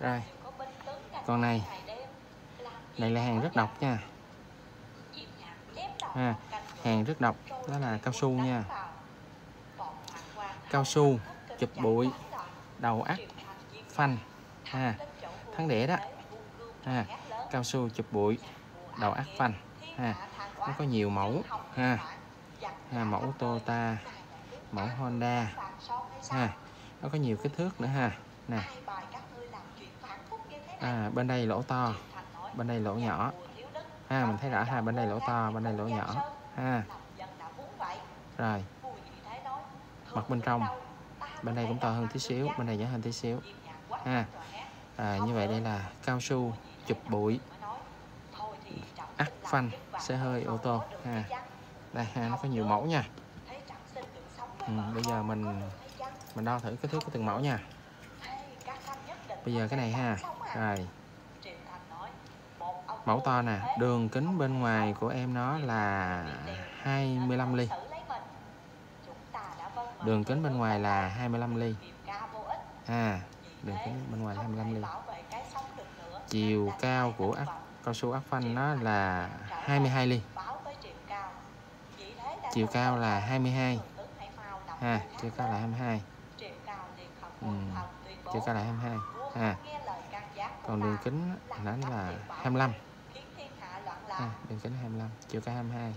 rồi con này. này là hàng rất độc nha. Ha hàng rất độc đó là cao su nha. cao su chụp bụi đầu ắt phanh. Ha thắng đĩa đó. ha cao su chụp bụi đầu ắt phanh. ha nó có nhiều mẫu. ha, ha mẫu Toyota mẫu Honda. Ha nó có nhiều kích thước nữa ha. Nè. À, bên đây lỗ to. Bên đây lỗ nhỏ. ha mình thấy rõ ha bên đây lỗ to bên đây lỗ nhỏ. Ha. rồi. Mặt bên trong. bên đây cũng to hơn tí xíu bên này nhỏ hơn tí xíu. Ha. à, như vậy đây là cao su chụp bụi. ắt phanh xe hơi ô tô. ha. Đây ha nó có nhiều mẫu nha. Ừ, bây giờ mình mình đo thử kích thước của từng mẫu nha. Bây giờ cái này ha. Rồi. Mẫu to nè, đường kính bên ngoài của em nó là 25 ly. Đường kính bên ngoài là 25 ly. À đường kính bên ngoài là 25 ly. Chiều cao của ác, cao su áp phanh nó là 22 ly. Chiều cao là 22 ha, chiều cao là 22 ừ. chiều cao là 22 à. còn đường kính nó là 25 à, đường kính 25 chiều cao 22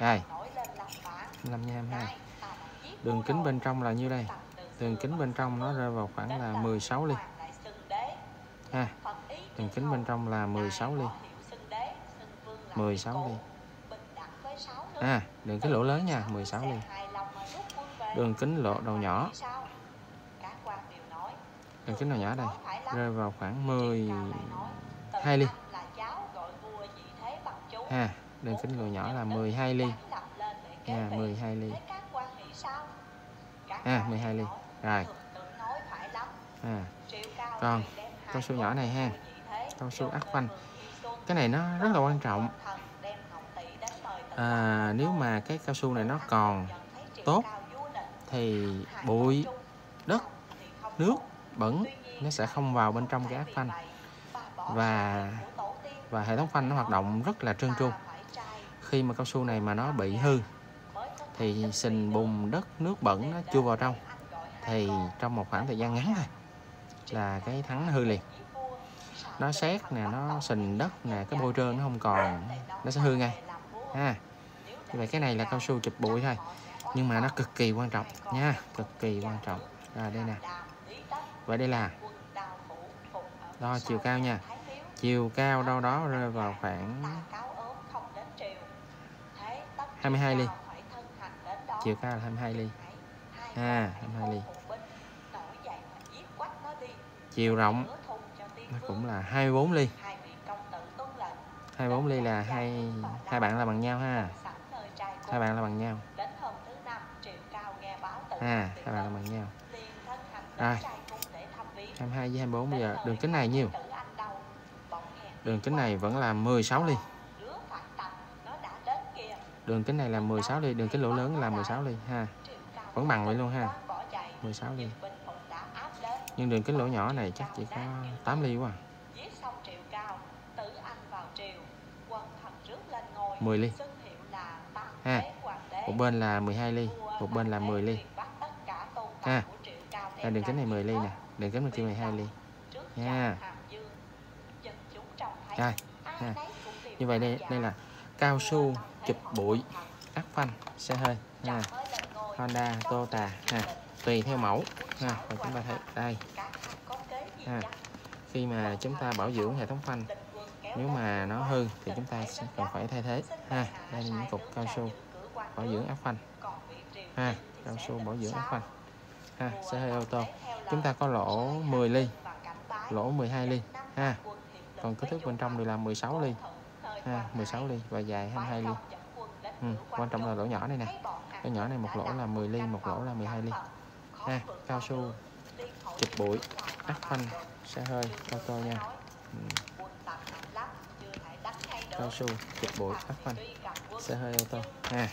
đây 25 nha 22 đường kính bên trong là như đây? Đường kính bên trong nó rơi vào khoảng là 16 ly. Ha à, đường kính bên trong là 16 ly. 16 ly. À đường kính lỗ lớn nha 16 ly. Đường kính lỗ đầu nhỏ đường kính đầu nhỏ đây? Rơi vào khoảng 12 ly. ha đường kính lỗ nhỏ là 12 ly. nha 12 ly. Ha 12 ly. rồi. À còn cao su nhỏ này ha. cao su ác phanh cái này nó rất là quan trọng. à, nếu mà cái cao su này nó còn tốt thì bụi đất, nước, bẩn, nó sẽ không vào bên trong cái ác phanh. Và và hệ thống phanh nó hoạt động rất là trơn tru. Khi mà cao su này mà nó bị hư, thì sình bùn đất, nước bẩn nó chưa vào trong. Thì trong một khoảng thời gian ngắn thôi, là cái thắng nó hư liền. Nó xét nè, nó sình đất nè, cái bôi trơn nó không còn, nó sẽ hư ngay, ha. Như vậy cái này là cao su chụp bụi thôi, nhưng mà nó cực kỳ quan trọng nha, cực kỳ quan trọng rồi đây nè. Vậy đây là đo chiều cao nha. Chiều cao đâu đó rơi vào khoảng 22 ly. chiều cao là 22 ly. Ha 22 ly. chiều rộng nó cũng là 24 ly. 24 ly là hai hai bạn là bằng nhau ha. Hai bạn là bằng nhau. À hai bạn là bằng nhau rồi 22 với 24 bây giờ. Đường kính này nhiêu? Đường kính này vẫn là 16 ly. Đường kính này là 16 ly, đường kính lỗ lớn là 16 ly, ha. Vẫn bằng vậy luôn, ha. 16 ly. Nhưng đường kính lỗ nhỏ này chắc chỉ có 8 ly quá à. 10 ly. Ha, một bên là 12 ly, một bên là 10 ly. Ha là đường kính này 10 ly nè. Đường kính bên kia 12 ly. Nha. Rồi ha. như vậy đây đây là cao su, chụp bụi, áp phanh, xe hơi ha Honda, Toyota ha tùy theo mẫu ha và chúng ta thấy đây. Ha. khi mà chúng ta bảo dưỡng hệ thống phanh, nếu mà nó hư thì chúng ta sẽ cần phải thay thế ha đây là những cục cao su, bảo dưỡng áp phanh. Ha cao su bảo dưỡng áp phanh ha xe hơi ô tô. Chúng ta có lỗ 10 ly. Lỗ 12 ly. Ha còn kích thước bên trong thì là 16 ly. Ha 16 ly và dài 22 ly. Ừ, quan trọng là lỗ nhỏ này nè. Lỗ nhỏ này một lỗ là 10 ly một lỗ là 12 ly. Ha cao su chụp bụi áp phanh xe hơi ô tô nha. Ừ. cao su chụp bụi áp phanh xe hơi ô tô. Ha.